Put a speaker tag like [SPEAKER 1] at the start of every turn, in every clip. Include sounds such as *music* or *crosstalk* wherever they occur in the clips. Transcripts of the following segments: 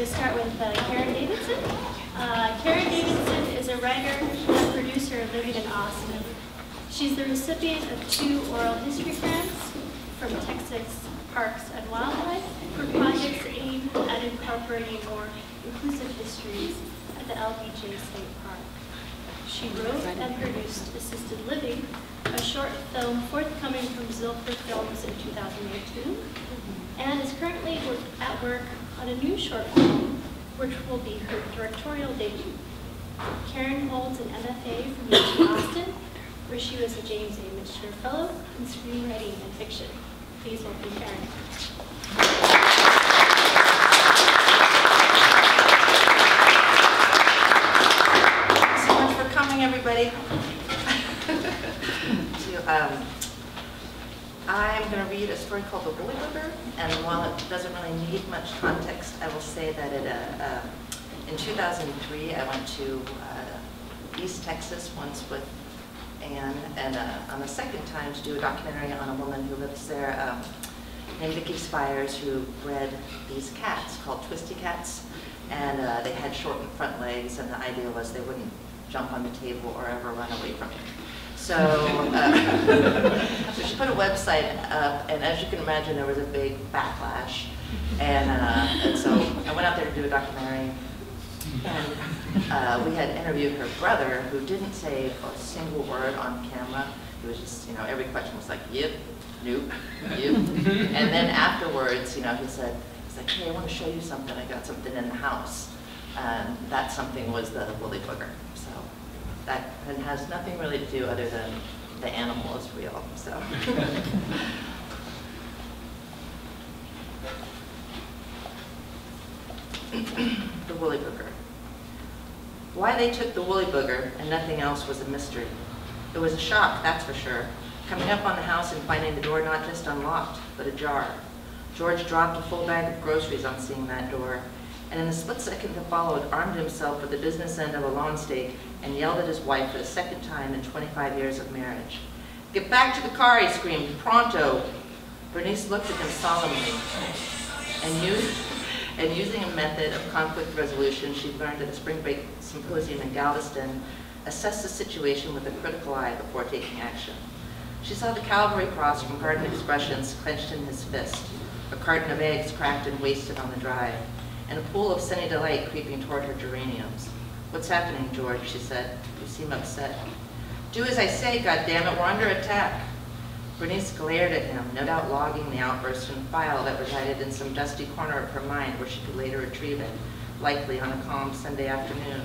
[SPEAKER 1] going to start with uh, Karen Davidson. Uh, Karen Davidson is a writer and producer living in Austin. She's the recipient of two oral history grants from Texas Parks and Wildlife for projects aimed at incorporating more inclusive histories at the LBJ State Park. She wrote and produced Assisted Living, a short film forthcoming from Zilker Films in 2018, and is currently at work on a new short film, which will be her directorial debut. Karen holds an MFA from UT Austin, where she was a James A. Michener Fellow in Screenwriting and Fiction. Please welcome Karen.
[SPEAKER 2] Thanks so much for coming, everybody. To, um, I'm going to read a story called The Woolly Booger, and while it doesn't really need much context, I will say that it, uh, uh, in 2003, I went to uh, East Texas once with Anne, and uh, on the second time to do a documentary on a woman who lives there um, named Vicki Spires, who bred these cats called Twisty Cats, and uh, they had shortened front legs, and the idea was they wouldn't jump on the table or ever run away from it. So, uh, *laughs* so she put a website up, and as you can imagine, there was a big backlash. And, uh, and so I went out there to do a documentary, and uh, we had interviewed her brother, who didn't say a single word on camera. He was just, you know, every question was like, yep, nope, yep. *laughs* and then afterwards, you know, he said, he's like, hey, I want to show you something. I got something in the house. And that something was the woolly booger. So that has nothing really to do other than the animal is real. So. *laughs* the woolly booger. Why they took the woolly booger and nothing else was a mystery. It was a shock, that's for sure, coming up on the house and finding the door not just unlocked, but ajar. George dropped a full bag of groceries on seeing that door, and in the split second that followed, armed himself with the business end of a lawn stake and yelled at his wife for the second time in 25 years of marriage. Get back to the car, he screamed, pronto. Bernice looked at him solemnly, and used, and using a method of conflict resolution she learned at a spring break symposium in Galveston, assessed the situation with a critical eye before taking action. She saw the Calvary cross from Garden Expressions clenched in his fist, a carton of eggs cracked and wasted on the drive, and a pool of sunny delight creeping toward her geraniums. What's happening, George, she said. You seem upset. Do as I say, goddammit, we're under attack. Bernice glared at him, no doubt logging the outburst in a file that resided in some dusty corner of her mind where she could later retrieve it, likely on a calm Sunday afternoon.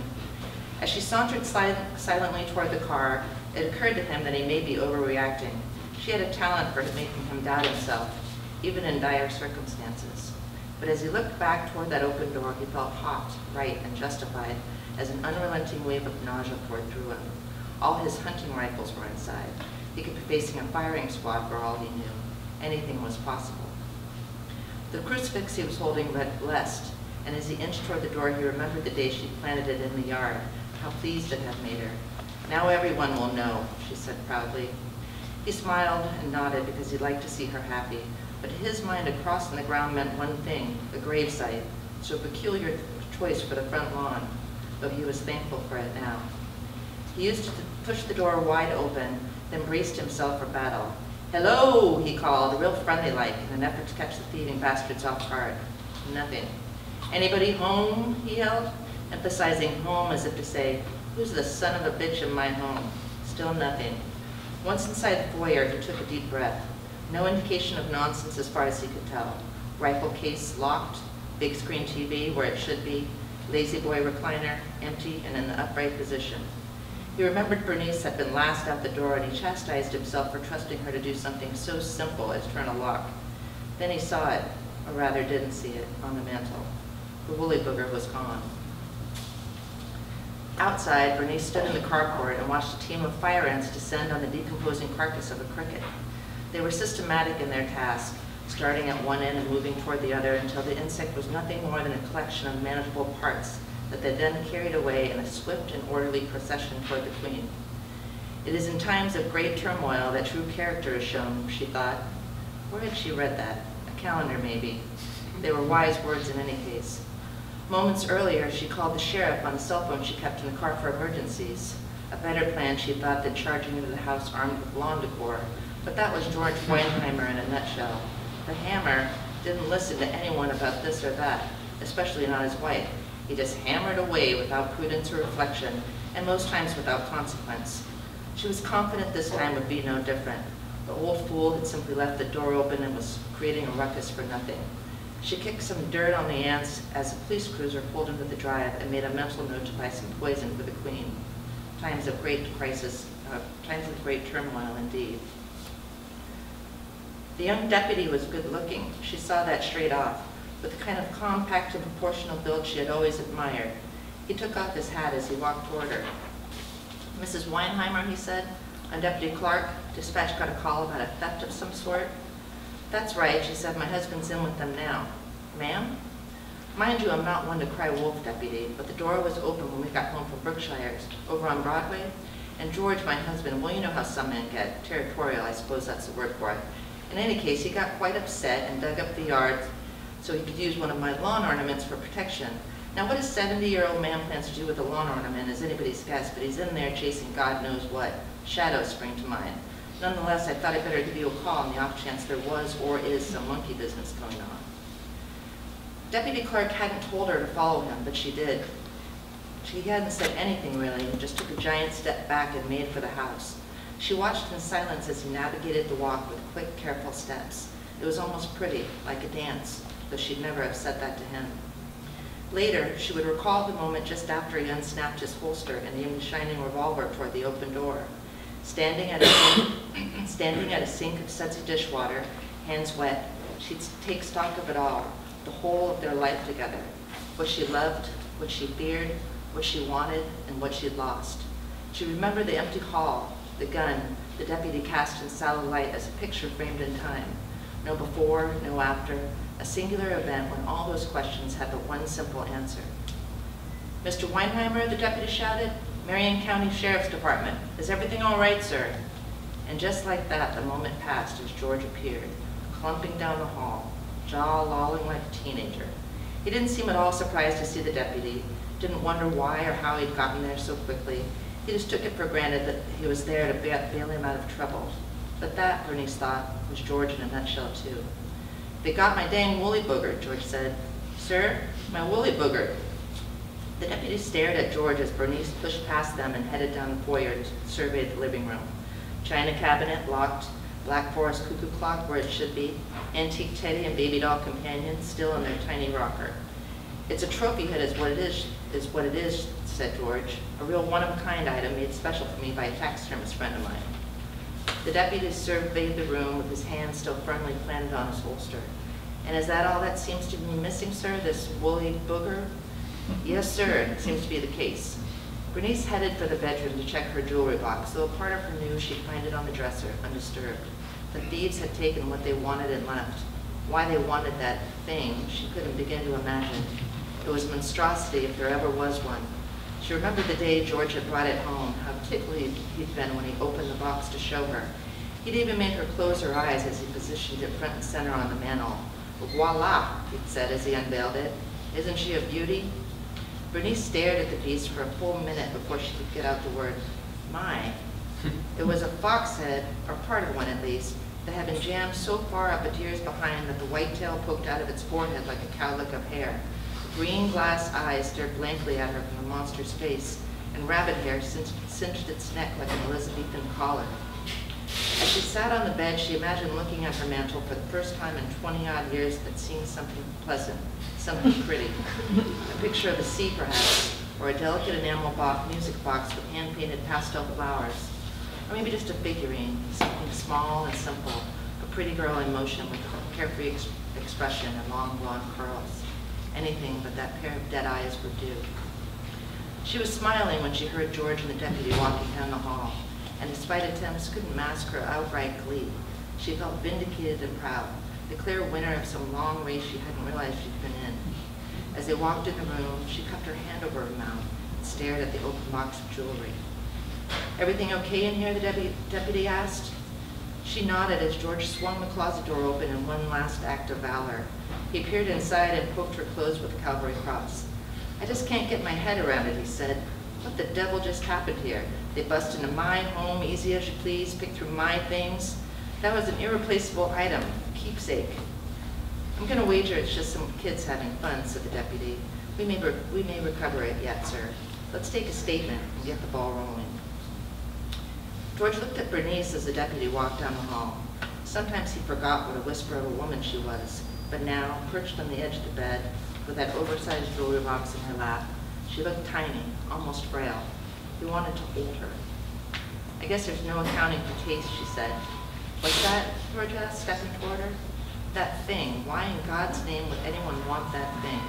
[SPEAKER 2] As she sauntered sil silently toward the car, it occurred to him that he may be overreacting. She had a talent for making him doubt himself, even in dire circumstances. But as he looked back toward that open door, he felt hot, right, and justified as an unrelenting wave of nausea poured through him. All his hunting rifles were inside. He could be facing a firing squad for all he knew. Anything was possible. The crucifix he was holding read blessed, and as he inched toward the door, he remembered the day she planted it in the yard, how pleased it had made her. Now everyone will know, she said proudly. He smiled and nodded because he liked to see her happy, but to his mind, a cross in the ground meant one thing, a gravesite, so a peculiar choice for the front lawn, he was thankful for it now. He used to push the door wide open, then braced himself for battle. Hello, he called, real friendly-like, in an effort to catch the thieving bastards off guard. Nothing. Anybody home, he yelled, emphasizing home as if to say, who's the son of a bitch in my home? Still nothing. Once inside the foyer, he took a deep breath. No indication of nonsense as far as he could tell. Rifle case locked, big screen TV where it should be, La-Z-Boy recliner, empty and in the upright position. He remembered Bernice had been last out the door and he chastised himself for trusting her to do something so simple as turn a lock. Then he saw it, or rather didn't see it, on the mantel. The woolly booger was gone. Outside, Bernice stood in the carport and watched a team of fire ants descend on the decomposing carcass of a cricket. They were systematic in their task, starting at one end and moving toward the other until the insect was nothing more than a collection of manageable parts that they then carried away in a swift and orderly procession toward the queen. It is in times of great turmoil that true character is shown, she thought. Where had she read that? A calendar, maybe. They were wise words in any case. Moments earlier, she called the sheriff on a cell phone she kept in the car for emergencies. A better plan, she thought, than charging into the house armed with lawn decor. But that was George Weinheimer in a nutshell. The hammer didn't listen to anyone about this or that, especially not his wife. He just hammered away without prudence or reflection, and most times without consequence. She was confident this time would be no different. The old fool had simply left the door open and was creating a ruckus for nothing. She kicked some dirt on the ants as a police cruiser pulled into the drive and made a mental note to buy some poison for the queen. Times of great crisis, uh, times of great turmoil indeed. The young deputy was good looking. She saw that straight off, with the kind of compact and proportional build she had always admired. He took off his hat as he walked toward her. Mrs. Weinheimer, he said, I'm Deputy Clark. Dispatch got a call about a theft of some sort. That's right, she said, my husband's in with them now. Ma'am? Mind you, I'm not one to cry wolf, deputy, but the door was open when we got home from Berkshire's, over on Broadway. And George, my husband, well, you know how some men get, territorial, I suppose that's the word for it. In any case, he got quite upset and dug up the yard so he could use one of my lawn ornaments for protection. Now, what a 70-year-old man plans to do with a lawn ornament is anybody's guess, but he's in there chasing God knows what. Shadows spring to mind. Nonetheless, I thought I'd better give you a call on the off chance there was or is some monkey business going on. Deputy Clark hadn't told her to follow him, but she did. She hadn't said anything really, and just took a giant step back and made for the house. She watched in silence as he navigated the walk with quick, careful steps. It was almost pretty, like a dance, though she'd never have said that to him. Later, she would recall the moment just after he unsnapped his holster and aimed a shining revolver toward the open door. Standing at a sink, *coughs* standing at a sink of sudsy dishwater, hands wet, she'd take stock of it all, the whole of their life together. What she loved, what she feared, what she wanted, and what she'd lost. She remembered the empty hall, the gun, the deputy cast in sallow light as a picture framed in time. No before, no after, a singular event when all those questions had but one simple answer. Mr. Weinheimer, the deputy shouted, Marion County Sheriff's Department. Is everything all right, sir? And just like that, the moment passed as George appeared, clumping down the hall, jaw lolling like a teenager. He didn't seem at all surprised to see the deputy, didn't wonder why or how he'd gotten there so quickly. He just took it for granted that he was there to bail him out of trouble. But that, Bernice thought, was George in a nutshell, too. They got my dang woolly booger, George said. Sir, my woolly booger. The deputy stared at George as Bernice pushed past them and headed down the foyer to survey the living room. China cabinet locked, Black Forest cuckoo clock where it should be, antique teddy and baby doll companion still in their tiny rocker. It's a trophy hit is what it is, is what it is, said George. A real one-of-a-kind item made special for me by a taxidermist friend of mine. The deputy surveyed the room with his hand still firmly planted on his holster. And is that all that seems to be missing, sir, this woolly booger? Yes, sir, it seems to be the case. Bernice headed for the bedroom to check her jewelry box, though a part of her knew she'd find it on the dresser, undisturbed. The thieves had taken what they wanted and left. Why they wanted that thing, she couldn't begin to imagine. It was a monstrosity if there ever was one. She remembered the day George had brought it home, how tickled he'd been when he opened the box to show her. He'd even made her close her eyes as he positioned it front and center on the mantel. Voila, he'd said as he unveiled it. Isn't she a beauty? Bernice stared at the beast for a full minute before she could get out the word, my. *laughs* It was a fox head, or part of one at least, that had been jammed so far up its ears behind that the white tail poked out of its forehead like a cowlick of hair. Green glass eyes stared blankly at her from the monster's face, and rabbit hair cinched, its neck like an Elizabethan collar. As she sat on the bed, she imagined looking at her mantle for the first time in 20-odd years and seeing something pleasant, something pretty. A picture of the sea, perhaps, or a delicate enamel box, music box with hand-painted pastel flowers. Or maybe just a figurine, something small and simple, a pretty girl in motion with a carefree ex expression and long blonde curls. Anything but that pair of dead eyes would do. She was smiling when she heard George and the deputy walking down the hall and despite attempts couldn't mask her outright glee. She felt vindicated and proud, the clear winner of some long race she hadn't realized she'd been in. As they walked in the room, she cupped her hand over her mouth and stared at the open box of jewelry. Everything okay in here, the debu- deputy asked. She nodded as George swung the closet door open in one last act of valor. He peered inside and poked her clothes with a cavalry cross. I just can't get my head around it, he said. What the devil just happened here? They bust into my home, easy as you please, pick through my things. That was an irreplaceable item, keepsake. I'm gonna wager it's just some kids having fun, said the deputy. We may, we may recover it yet, sir. Let's take a statement and get the ball rolling. George looked at Bernice as the deputy walked down the hall. Sometimes he forgot what a whisper of a woman she was, but now, perched on the edge of the bed, with that oversized jewelry box in her lap, she looked tiny, almost frail. He wanted to hold her. I guess there's no accounting for taste, she said. What's that? George asked, stepping toward her. That thing. Why in God's name would anyone want that thing?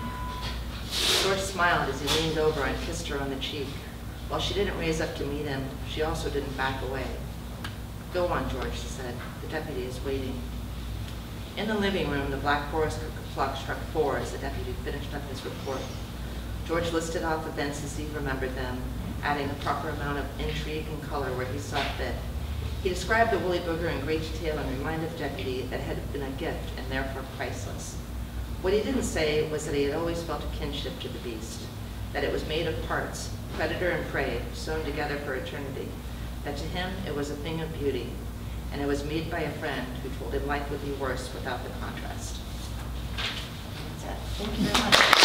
[SPEAKER 2] George smiled as he leaned over and kissed her on the cheek. While she didn't raise up to meet him, she also didn't back away. Go on, George, she said. The deputy is waiting. In the living room, the Black Forest clock struck four as the deputy finished up his report. George listed off events as he remembered them, adding the proper amount of intrigue and color where he saw fit. He described the woolly booger in great detail and reminded the deputy that it had been a gift and therefore priceless. What he didn't say was that he had always felt a kinship to the beast, that it was made of parts, predator and prey, sewn together for eternity, that to him it was a thing of beauty, and it was made by a friend who told him life would be worse without the contrast. That's it. Thank you very much.